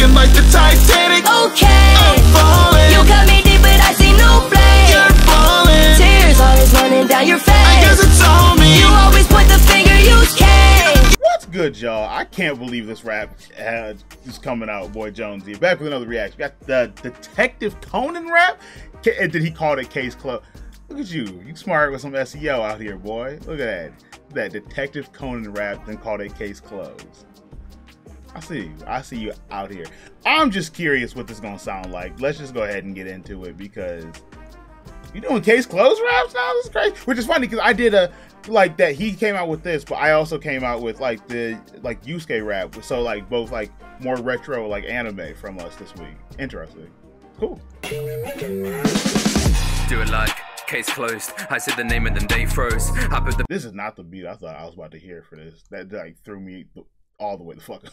sinking like the Titanic. Okay. I'm falling. You got me deep, but I see no flame. You're falling. Tears always running down your face. I guess it's on me. You always point the finger, you came. What's good, y'all? I can't believe this rap uh, is coming out, boy Jonesy. Back with another reaction. We got the Detective Conan rap, Did he call it Case Closed. Look at you, you smart with some SEO out here, boy. Look at that, that Detective Conan rap, then called it Case Closed. I see you. I see you out here. I'm just curious what this is gonna sound like. Let's just go ahead and get into it because you doing case closed raps now? This is crazy. Which is funny because I did a like that. He came out with this, but I also came out with like the like Yusuke rap. So like both like more retro like anime from us this week. Interesting. Cool. Do it like case closed. I said the name and then they froze. I put the This is not the beat I thought I was about to hear for this. That like threw me all the way the fuck up.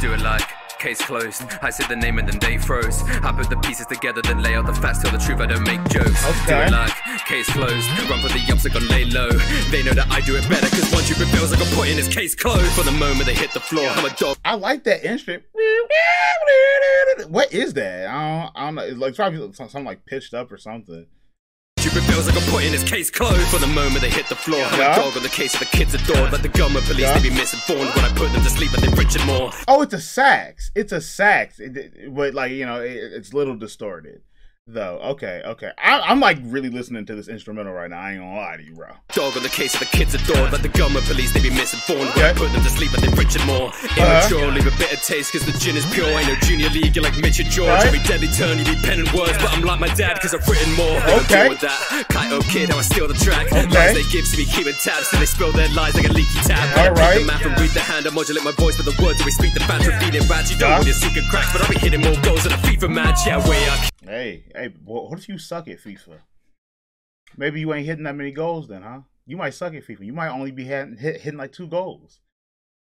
do it like case closed. I said the name and then they froze. I put the pieces together, then lay out the facts, tell the truth. I don't make jokes. Do Okay. it like case closed. Run for the ups, I got lay low. They know that I do it better, cause once you reveals, I got put in this case closed. For the moment they hit the floor, I'm a dog. I like that instrument. What is that? I don't, I don't know. It's like it's probably something like pitched up or something. You reveals, I got put in this case closed. For the moment they hit the floor, I'm a dog on the case of the kids adored. Like the government police, Yeah. they be misinformed when I put them to sleep, but they're richer more. Oh, it's a sax. It's a sax, it, it- but like you know, it, it's a little distorted. Though, okay, okay. I, I'm like really listening to this instrumental right now. I ain't gonna lie to you, bro. Dog on the case of the kids adored Like the government police, they be misinformed I Okay. put them to sleep, but they're richer more Immature, leave a bitter taste Cause the gin is pure Ain't no junior league, you're like Mitch and George Right. Every deadly turn, you be penning words But I'm like my dad, cause I've written more Okay. with that Kaito kid, how I steal the track Okay. Lies they give to me, keeping tabs Till they spill their lies like a leaky tap All I pick right. the math and read the hand I modulate my voice with the words That we speak the banter, feeding rats You don't Yeah. want your secret cracks But I'll be hitting more goals than a FIFA match Yeah, way up Hey, hey, what if you suck at FIFA? Maybe you ain't hitting that many goals then, huh? You might suck at FIFA. You might only be hitting, hit, hitting like two goals.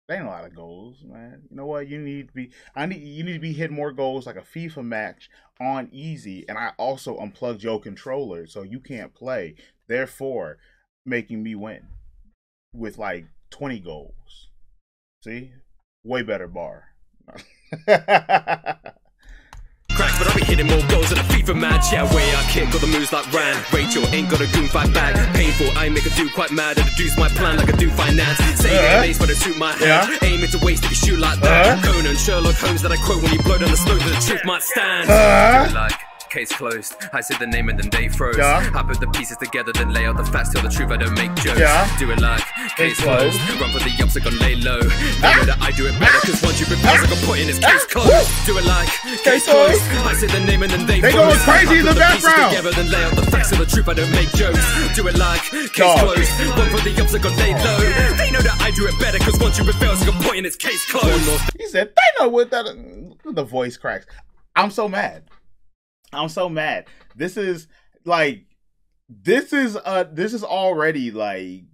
That ain't a lot of goals, man. You know what? You need to be. I need you need to be hitting more goals like a FIFA match on easy. And I also unplugged your controller so you can't play. Therefore, making me win with like twenty goals. See, way better bar. cracks, but I'll be hitting more goals than a FIFA match. Yeah, way I kick, all the moves like Ran. Rachel ain't got a goon fight back. Painful, I make a dude quite mad. I deduce my plan like a do finance. Say uh base, but it suit my hand. Yeah. Aim to waste if you shoot like that. Uh-huh. Conan, Sherlock Holmes that I quote when you blow down the smoke that the truth might stand. Do it like. Case closed. I said the name and then they froze. Yeah. I put the pieces together, then lay out the facts, tell the truth. I don't make jokes. Yeah. Do it like Case case closed. closed. Run for the ups, I got lay low. They know that I do it better, cause once you repairs, I got put in this case ah. closed. Do it like case closed. closed. I said the name and then they They froze. going crazy in the pieces background. Together, then lay out the facts of the truth. I don't make jokes. Do it like case Dog. closed. Run for the ups, I got laid low. They know that I do it better, cause once you repairs, I got put in this case closed. He said, "They know what that." The voice cracks. I'm so mad. I'm so mad. This is like, this is uh, this is already like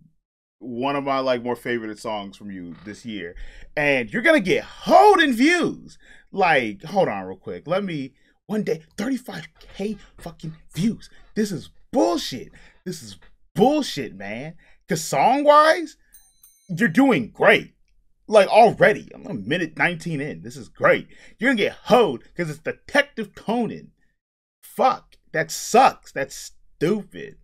one of my like more favorite songs from you this year, and you're gonna get holding views. Like, hold on, real quick. Let me one day 35k fucking views. This is bullshit. This is bullshit, man. Cause song wise, you're doing great like already. I'm a minute 19 in. This is great. You're gonna get hoed because it's Detective Conan. Fuck. That sucks. That's stupid.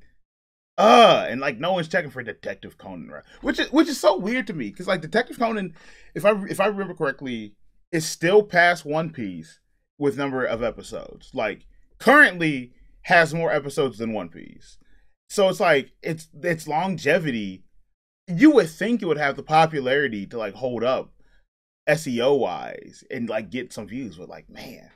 Uh, and like no one's checking for Detective Conan, right? Which is which is so weird to me because like Detective Conan, if I if I remember correctly, is still past One Piece with number of episodes. Like currently has more episodes than One Piece. So it's like it's its longevity you would think it would have the popularity to like hold up SEO wise and like get some views, but like man,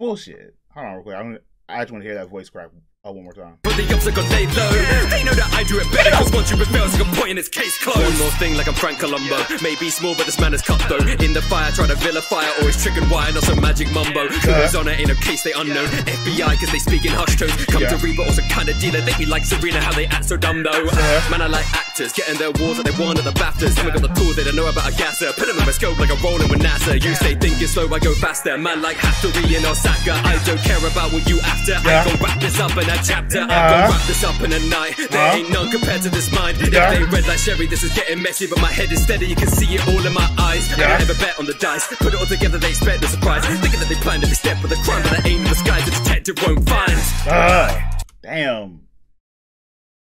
bullshit. Hold on real quick. I'm, I just want to hear that voice crack uh, one more time. But the ups I got laid low. They know that I do it better. Cause once you reveal, I got point in its case closed. One more thing, like I'm Frank Columbo. Maybe small, but this man is cutthroat. In the fire, try to vilify it. Always chicken wire, not some magic mumbo. Who's on it ain't a case they unknown. FBI, cause they speak in hush tones. Come Yeah. to read, also kinda dealer. They be like Serena, how they act so dumb though. Man, I like actors, getting their awards that they won at the BAFTAs. Haven't got the tools, they don't know about a gasser. Put them in my scope like I'm rolling with NASA. You say thinking slow, I go faster. Man, like Hattori and Osaka. I don't care about what you after. Yeah. I go wrap this up and that chapter. I'm Uh-huh. gonna wrap this up in a night. There Uh-huh. ain't none compared to this mind. If they red like sherry, this is getting messy, but my head is steady. You can see it all in my eyes. I Yeah. don't ever bet on the dice. Put it all together, they expect the surprise. Thinking that they planned every step with a crime, but I ain't in the skies. The detective won't find. Ugh. damn.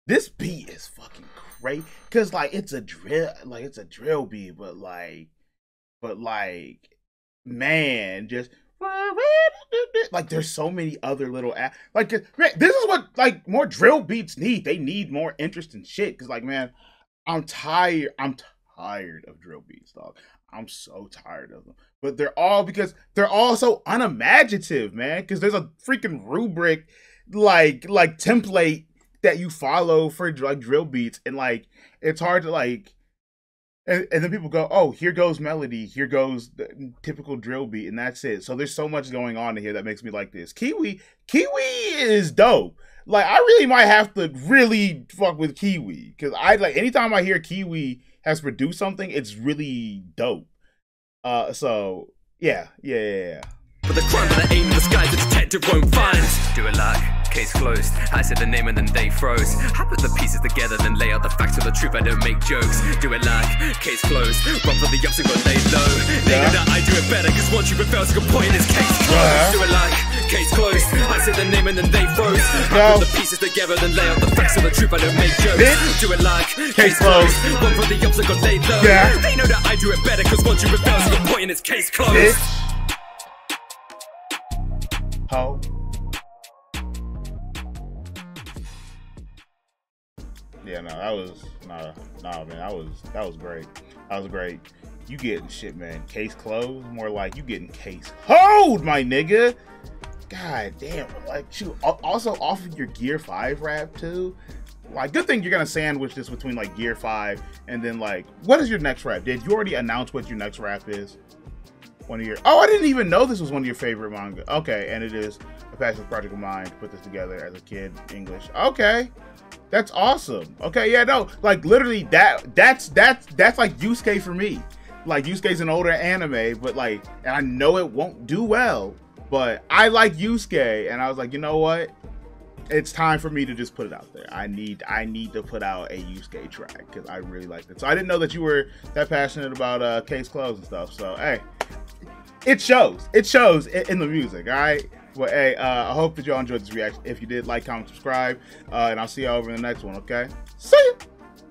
This beat is fucking great. Cause like it's a drill like it's a drill beat, but like but like man, just like there's so many other little like this is what like more drill beats need. They need more interesting shit. Cause like man, I'm tired. I'm tired of drill beats, dog. I'm so tired of them. But they're all because they're all so unimaginative, man. Because there's a freaking rubric, like like template that you follow for like drill beats, and like it's hard to like. And, and then people go, oh, here goes melody, here goes the typical drill beat, and that's it. So there's so much going on in here that makes me like this. Kiwwi, Kiwwi is dope. Like I really might have to really fuck with Kiwwi because I like anytime I hear Kiwwi has produced something, it's really dope. Uh, so yeah, yeah, yeah. yeah. But the crime that I ain't in the skies, the detective won't find. Do it like case closed. I said the name and then they froze. I put the pieces together, then lay out the facts of the truth. I don't make jokes. Do it like case closed. Run for the ups and got laid low. They Yeah. know that I do it better, cause once you rebel, so good point in this case closed. Uh-huh. Do it like case closed. I said the name and then they froze. I Go. put the pieces together, then lay out the facts of the truth. I don't make jokes. Bitch. Do it like Case closed. Run for the ups and got laid low. Yeah. They know that I do it better, cause once you rebel, good point in this case closed. Bitch. Ho. Yeah, no, that was nah, nah, man. That was that was great. That was great. You getting shit, man. Case closed. More like you getting case hold, my nigga. God damn. Like, shoot. Also, off of your Gear Five rap too. Like, good thing you're gonna sandwich this between like Gear Five and then like, what is your next rap? Did you already announce what your next rap is? One of your oh, I didn't even know this was one of your favorite manga. Okay, and it is a passion project of mine to put this together as a kid English. Okay, that's awesome. Okay, yeah, no, like literally that that's that's that's like Yusuke for me. Like Yusuke's an older anime, but like, and I know it won't do well, but I like Yusuke, and I was like, you know what? It's time for me to just put it out there. I need I need to put out a Yusuke track because I really like it. So I didn't know that you were that passionate about uh case closed and stuff. So hey, it shows. It shows in the music. All right. Well, hey, uh, I hope that y'all enjoyed this reaction. If you did, like, comment, subscribe, uh, and I'll see y'all over in the next one. Okay. See ya.